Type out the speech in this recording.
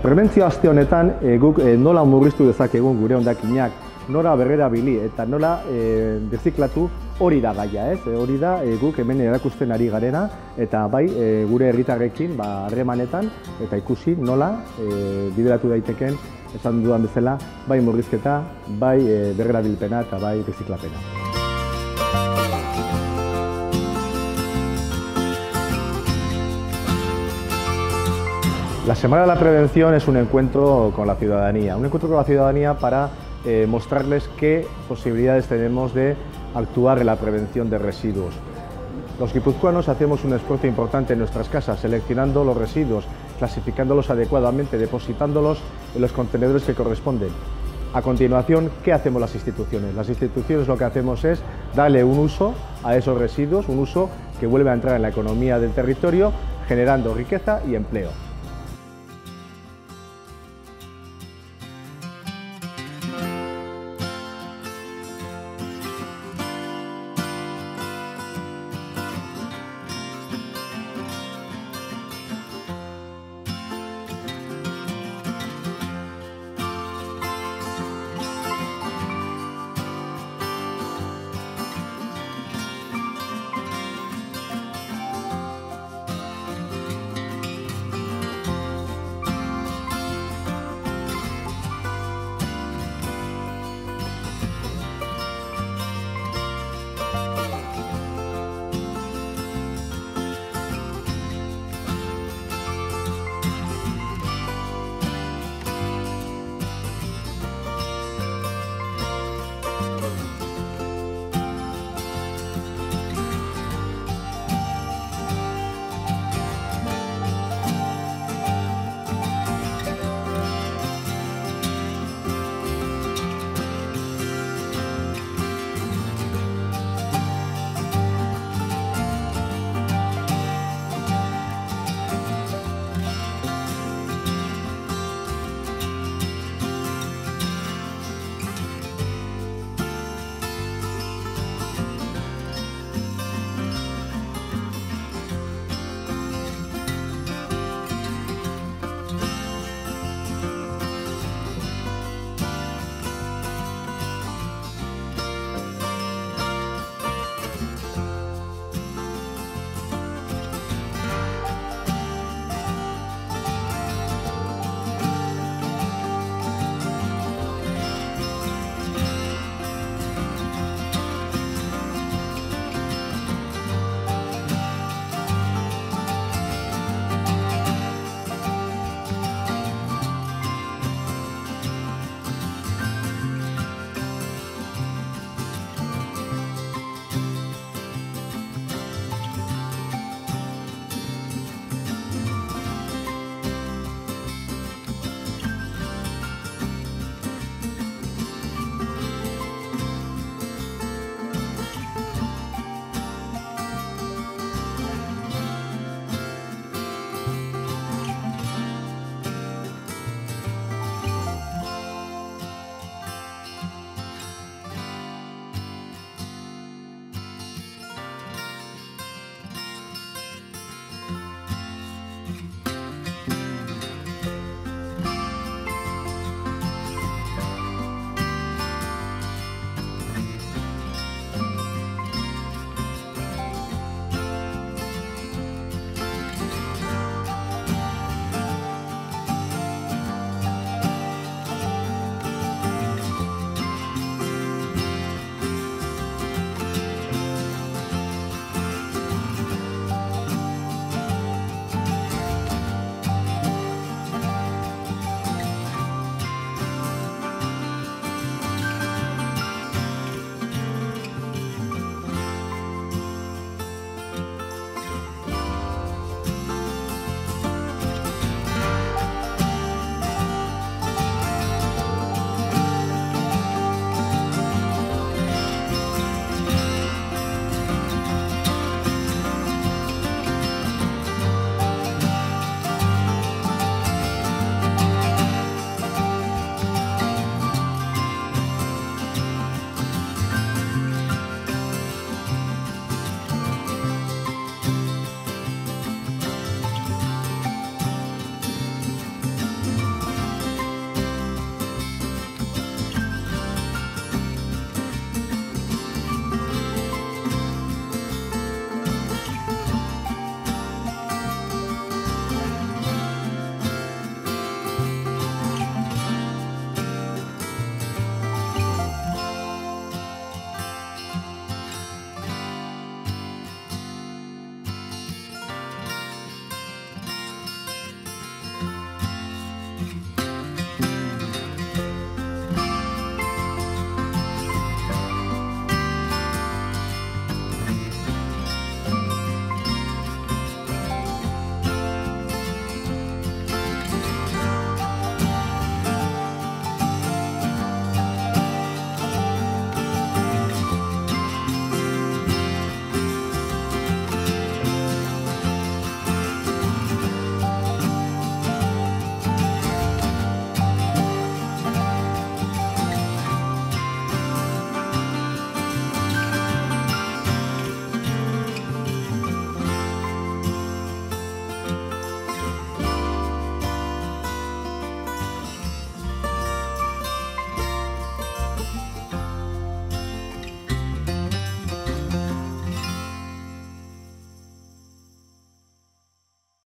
Prebentzio aste honetan e, guk e, nola murriztu dezakegun gure hondakinak, nora berrerabili eta nola e, birziklatu hori da gaia, ez? E, hori da e, guk hemen erakusten ari garena eta bai e, gure herritarrekin ba harremanetan eta ikusi nola e, bideratu daiteken esan dudan bezala bai murrizketa, bai e, berrerabilpena eta bai birziklapena. La Semana de la Prevención es un encuentro con la ciudadanía, un encuentro con la ciudadanía para eh, mostrarles qué posibilidades tenemos de actuar en la prevención de residuos. Los guipuzcoanos hacemos un esfuerzo importante en nuestras casas, seleccionando los residuos, clasificándolos adecuadamente, depositándolos en los contenedores que corresponden. A continuación, ¿qué hacemos las instituciones? Las instituciones lo que hacemos es darle un uso a esos residuos, un uso que vuelve a entrar en la economía del territorio, generando riqueza y empleo.